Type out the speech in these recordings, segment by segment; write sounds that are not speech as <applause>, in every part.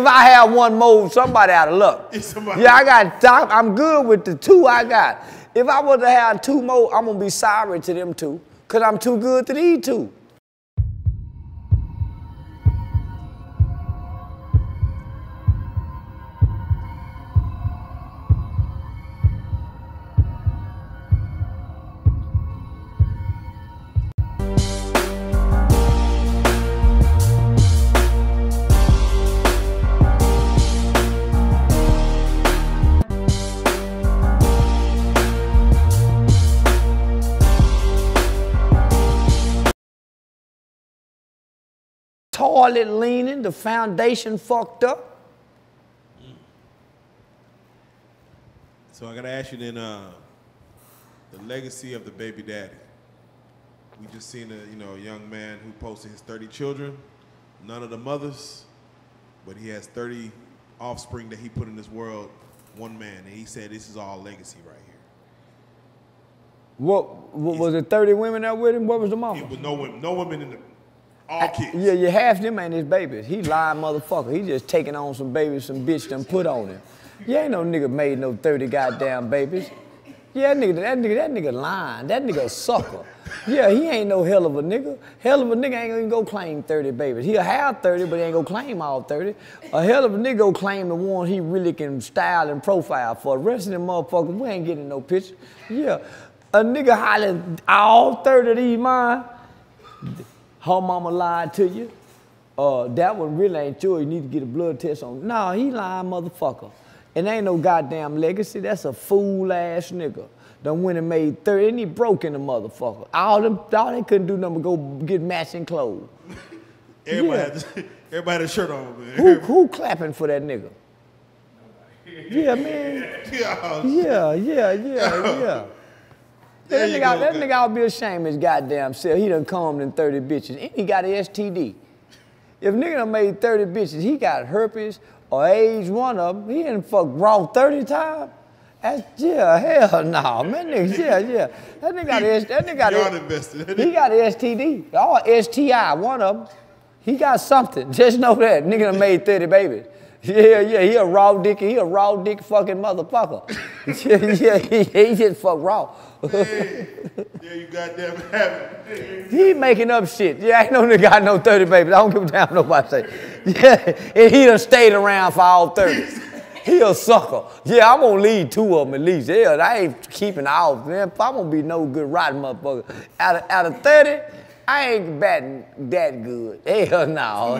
If I have one more, somebody out of luck. <laughs> Yeah, I got. top. I'm good with the two I got. If I was to have two more, I'm gonna be sorry to them two, cause I'm too good to these two. Toilet leaning, the foundation fucked up. So I gotta ask you then, uh, the legacy of the baby daddy. We just seen a you know a young man who posted his 30 children, none of the mothers, but he has 30 offspring that he put in this world, one man, and he said this is all legacy right here. What, what was it? 30 women there with him? What was the mom? It was no women, no women in the, all kids. Yeah, you half them ain't his babies. He lying motherfucker. He just taking on some babies some bitch done put on him. You ain't no nigga made no 30 goddamn babies. Yeah, that nigga, that nigga, that nigga lying. That nigga a sucker. Yeah, he ain't no hell of a nigga. Hell of a nigga ain't gonna go claim 30 babies. He'll have 30, but he ain't gonna claim all 30. A hell of a nigga go claim the one he really can style and profile for. The rest of them motherfuckers, we ain't getting no picture. Yeah. A nigga hollering all 30 of these mine. Her mama lied to you. Uh, that one really ain't true. You need to get a blood test on. No, he lying motherfucker. And ain't no goddamn legacy. That's a fool ass nigga. Done went and made 30 and he broke in the motherfucker. All them all they couldn't do nothing but go get matching clothes. Everybody, Yeah. had, <laughs> everybody had a shirt on, man. Who who clapping for that nigga? Yeah, man. <laughs> Yeah. Yeah, yeah, yeah, yeah. <laughs> That nigga, go, that nigga ought be ashamed of his goddamn self. He done combed in 30 bitches. And he got an STD. If nigga done made 30 bitches, he got herpes or AIDS, one of them. He didn't fuck raw 30 times. That's, yeah, hell <laughs> no, man. Nigga, yeah, yeah. That nigga got a, that nigga got a, invested. he got an STD. Or STI, one of them. He got something. <laughs> Just know that. Nigga done made 30 babies. Yeah, yeah, he a raw dick, he a raw dick fucking motherfucker. <laughs> yeah, yeah, he, he just fuck raw. yeah, you goddamn have it. He making up shit. Yeah, ain't no nigga got no 30 babies. I don't give a damn what nobody say. Yeah, and he done stayed around for all 30. He a sucker. Yeah, I'm gonna leave two of them at least. Yeah, I ain't keeping off, man. If I'm gonna be no good rotten motherfucker. Out of, out of 30, I ain't batting that good. Hell no.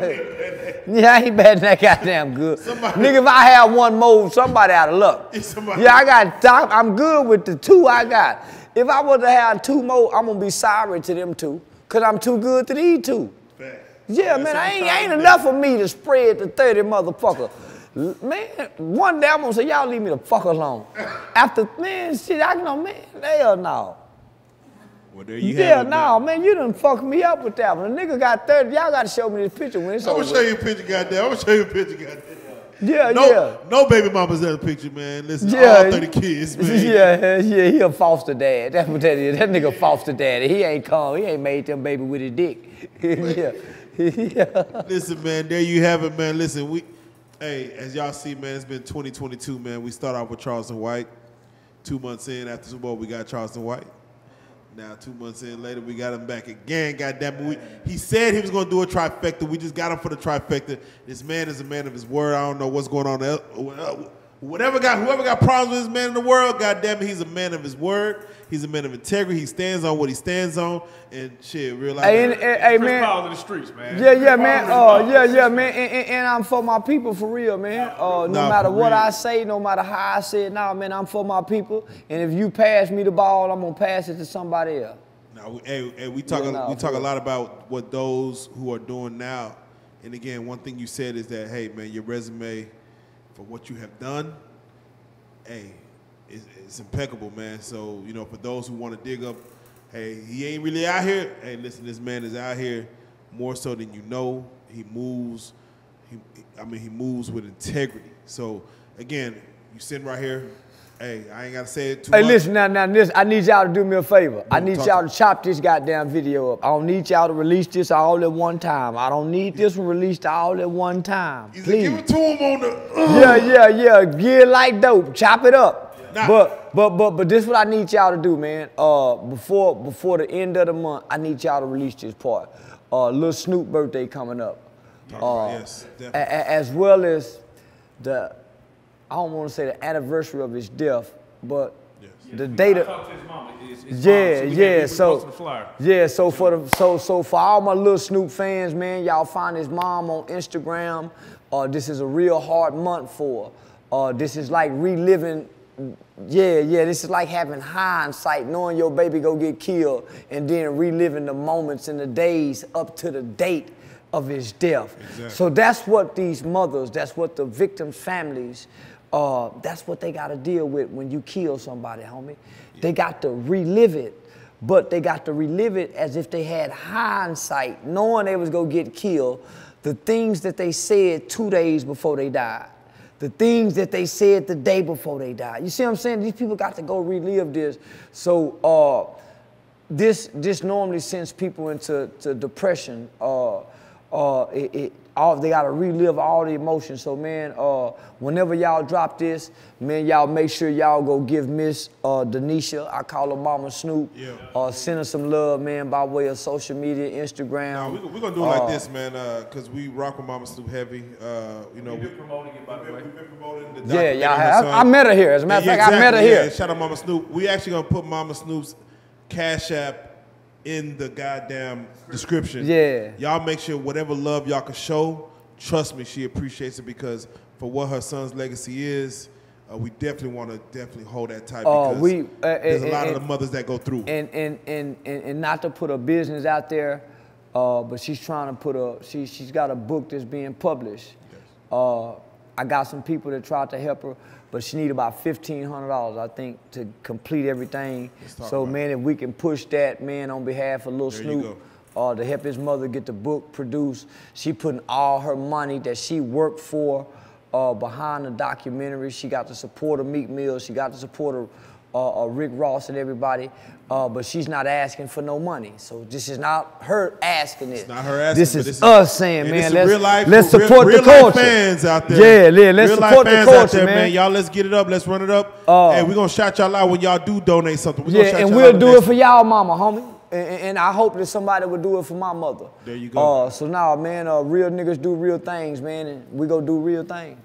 yeah, I ain't batting that goddamn good. Somebody- Nigga, if I have one more, somebody out of luck. <laughs> Somebody- Yeah, I got. top. I'm good with the two I got. If I was to have two more, I'm gonna be sorry to them two, cause I'm too good to these two. Yeah, man, I ain't, ain't enough of me to spread the 30 motherfucker. Man, one day I'm gonna say, y'all leave me the fuck alone. <laughs> After, man, shit, I know, man, hell no. Well, there you Yeah, have it. no, man. you done fucked me up with that one. A nigga got 30, y'all gotta show me this picture when it's I'm over. gonna show you a picture, goddamn. I'm gonna show you a picture, goddamn. Yeah, No, yeah. no baby mamas in the picture, man. Listen, Yeah. all 30 kids, <laughs> man. Yeah, yeah, he a foster dad. That's what that is. That nigga foster daddy. He ain't come. He ain't made them baby with his dick. <laughs> yeah. yeah. <laughs> Listen, man, there you have it, man. Listen, we, hey, as y'all see, man, it's been 2022, man. We start off with Charleston White. Two months in after Super Bowl, we got Charleston White. Now, two months in later, we got him back again. Goddamn. We, he said he was going to do a trifecta. We just got him for the trifecta. This man is a man of his word. I don't know what's going on. Whatever got, whoever got problems with this man in the world, goddamn it, he's a man of his word. He's a man of integrity. He stands on what he stands on. And shit, real life. Hey, and, and- hey, man. Paul in the streets, man. Yeah, yeah, Chris man. Oh, Uh, yeah, yeah, man. And, and, and I'm for my people for real, man. Uh, no Nah, matter what real. I say, no matter how I say it, nah, man, I'm for my people. And if you pass me the ball, I'm gonna pass it to somebody else. Now, we, hey, hey, we talk Yeah, a, nah, we talk a lot about what those who are doing now. And again, one thing you said is that, hey, man, your resume for what you have done, hey, it's, it's impeccable, man. So, you know, for those who want to dig up, hey, he ain't really out here. Hey, listen, this man is out here more so than you know. He moves. He, I mean, he moves with integrity. So, again, you sitting right here, Hey, I ain't gotta say it too Hey, much. listen now, now, this. I need y'all to do me a favor. I need y'all to chop this goddamn video up. I don't need y'all to release this all at one time. I don't need this one released all at one time. He's like, Please. give it to him on the. Yeah, yeah, yeah. Get like dope. Chop it up. Nah. But but but but this what I need y'all to do, man. Uh before before the end of the month, I need y'all to release this part. Uh Lil Snupe birthday coming up. Uh, yes, definitely. as well as the I don't want to say the anniversary of his death, but Yes. the date of talked to his mama. His, his yeah, mom, so yeah. So posted the flyer. yeah, so for the so so for all my little Snupe fans, man, y'all find his mom on Instagram. Uh, this is a real hard month for. Uh, this is like reliving. Yeah, yeah. This is like having hindsight, knowing your baby go get killed, and then reliving the moments and the days up to the date of his death. Exactly. So that's what these mothers, that's what the victims' families, uh, that's what they got to deal with when you kill somebody, homie. They got to relive it, but they got to relive it as if they had hindsight, knowing they was gonna get killed. The things that they said two days before they died, the things that they said the day before they died. You see what I'm saying? These people got to go relive this. So. Uh, this this normally sends people into to depression. Uh, uh, it, it, all, they gotta relive all the emotions. So man, uh, whenever y'all drop this, man, y'all make sure y'all go give Miss uh, Danesha, I call her Mama Snupe, Yeah. uh, send her some love, man, by way of social media, Instagram. Nah, we, we're gonna do it like Uh, this, man, because we rock with Mama Snupe heavy. Uh, you know, We've we, been promoting it, by the way. we've been promoting the Yeah, y'all have. I, I met her here. As a matter of Yeah, fact, I met her exactly, here. Shout out Mama Snupe. We actually gonna put Mama Snupe's cash app in the goddamn description. Yeah. Y'all make sure whatever love y'all can show, trust me, she appreciates it because for what her son's legacy is, uh, we definitely want to definitely hold that tight Uh, because we- uh, there's a lot and- of the mothers that go through. and and and and, and not to put a business out there, uh, but she's trying to put a she she's got a book that's being published. Uh, I got some people that tried to help her, but she need about fifteen hundred dollars, I think, to complete everything. So man, if we can push that, man, on behalf of Lil There Snupe. Uh, to help his mother get the book produced, she putting all her money that she worked for uh, behind the documentary. She got the support of Meek Mill. She got the support of uh, uh, Rick Ross and everybody, uh, but she's not asking for no money. So this is not her asking it. It's not her asking, This is this is- us saying, man, let's, real life, let's support real the life culture. fans out there. Yeah, yeah, let's real support the culture, there, man. Y'all, let's get it up. Let's run it up. Uh, hey, we're gonna shout y'all out when y'all do donate something. We gonna Yeah, and we'll do it for y'all, mama, homie. And, and- and I hope that somebody would do it for my mother. There you go. Uh, so now, man, uh, real niggas do real things, man, and we go do real things.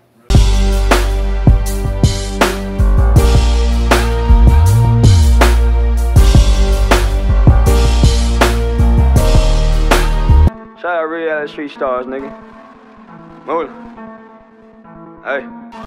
Street stars, nigga. Move. Hey.